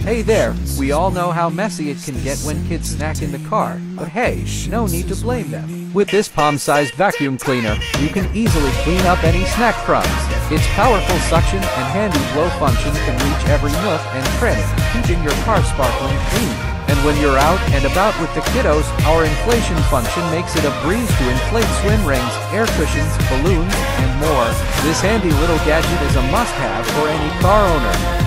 Hey there, we all know how messy it can get when kids snack in the car, but hey, no need to blame them. With this palm-sized vacuum cleaner, you can easily clean up any snack crumbs. Its powerful suction and handy blow function can reach every nook and cranny, keeping your car sparkling clean. And when you're out and about with the kiddos, our inflation function makes it a breeze to inflate swim rings, air cushions, balloons, and more. This handy little gadget is a must-have for any car owner.